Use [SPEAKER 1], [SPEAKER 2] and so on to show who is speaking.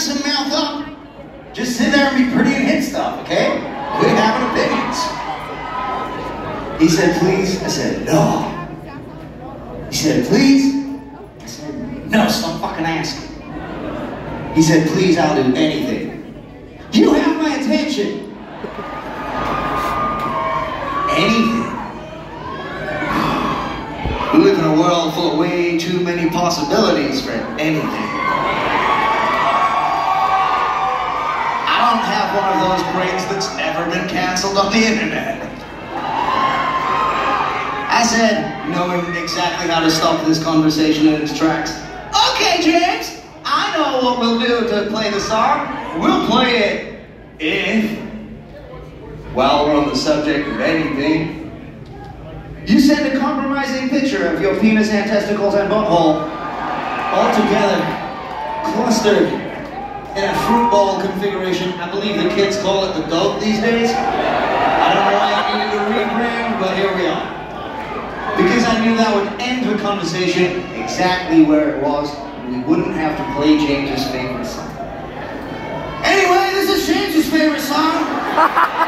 [SPEAKER 1] some mouth up. Just sit there and be pretty and hit stuff, okay? Quit having opinions. He said, please. I said, no. He said, please. I said, no, stop fucking asking. He said, please, I'll do anything. You have my attention. Anything. We live in a world full of way too many possibilities for anything. I don't have one of those brains that's ever been canceled on the internet. I said, knowing exactly how to stop this conversation in its tracks. Okay, James, I know what we'll do to play the song. We'll play it if, while we're on the subject of anything, you send a compromising picture of your penis and testicles and butthole all together, clustered in a fruit bowl configuration. I believe the kids call it the goat these days. I don't know why I needed a rebrand, but here we are. Because I knew that would end the conversation exactly where it was. We wouldn't have to play James's favorite song. Anyway, this is James's favorite song.